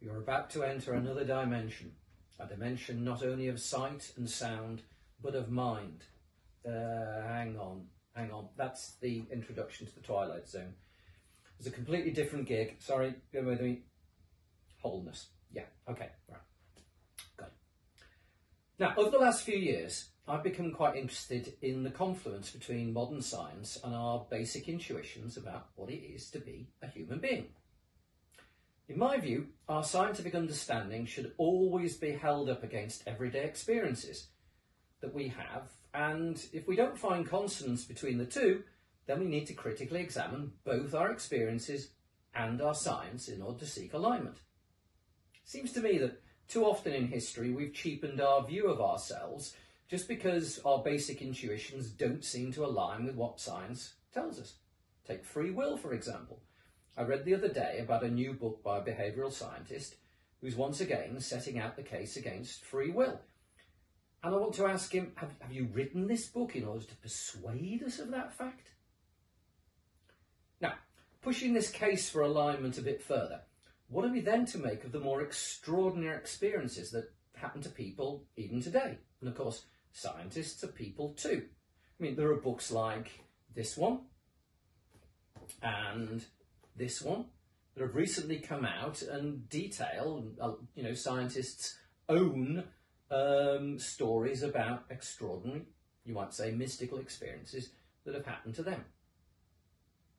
You're about to enter another dimension, a dimension not only of sight and sound, but of mind. Uh, hang on, hang on. That's the introduction to the Twilight Zone. It's a completely different gig. Sorry, go with me. Wholeness. Yeah, okay, right. Good. Now, over the last few years, I've become quite interested in the confluence between modern science and our basic intuitions about what it is to be a human being. In my view, our scientific understanding should always be held up against everyday experiences that we have, and if we don't find consonance between the two, then we need to critically examine both our experiences and our science in order to seek alignment. It seems to me that too often in history we've cheapened our view of ourselves just because our basic intuitions don't seem to align with what science tells us. Take free will, for example. I read the other day about a new book by a behavioural scientist who's once again setting out the case against free will. And I want to ask him, have, have you written this book in order to persuade us of that fact? Now, pushing this case for alignment a bit further, what are we then to make of the more extraordinary experiences that happen to people even today? And of course, scientists are people too. I mean, there are books like this one and this one that have recently come out and detail, uh, you know, scientists' own um, stories about extraordinary, you might say, mystical experiences that have happened to them.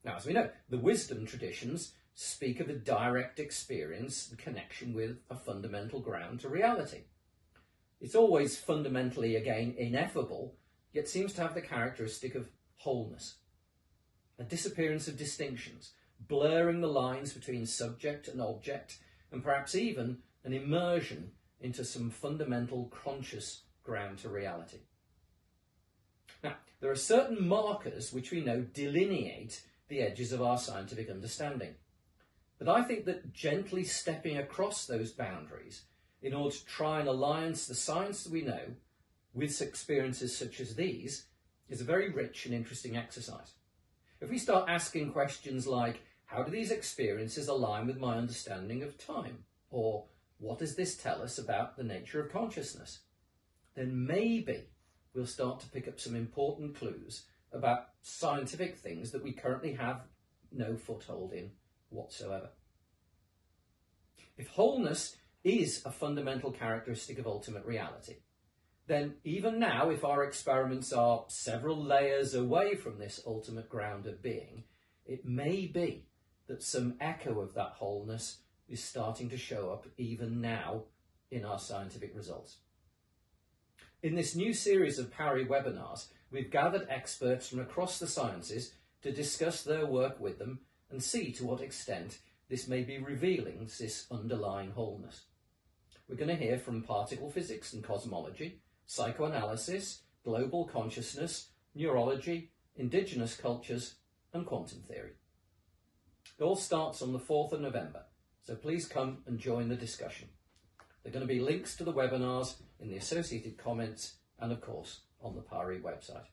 Now, as we know, the wisdom traditions speak of a direct experience and connection with a fundamental ground to reality. It's always fundamentally, again, ineffable, yet seems to have the characteristic of wholeness, a disappearance of distinctions, blurring the lines between subject and object, and perhaps even an immersion into some fundamental conscious ground to reality. Now, there are certain markers which we know delineate the edges of our scientific understanding. But I think that gently stepping across those boundaries in order to try and alliance the science that we know with experiences such as these is a very rich and interesting exercise. If we start asking questions like, how do these experiences align with my understanding of time? Or what does this tell us about the nature of consciousness? Then maybe we'll start to pick up some important clues about scientific things that we currently have no foothold in whatsoever. If wholeness is a fundamental characteristic of ultimate reality, then even now, if our experiments are several layers away from this ultimate ground of being, it may be that some echo of that wholeness is starting to show up even now in our scientific results. In this new series of PARI webinars, we've gathered experts from across the sciences to discuss their work with them and see to what extent this may be revealing this underlying wholeness. We're going to hear from particle physics and cosmology, psychoanalysis, global consciousness, neurology, indigenous cultures, and quantum theory. It all starts on the 4th of November, so please come and join the discussion. There are going to be links to the webinars in the associated comments and, of course, on the PARI website.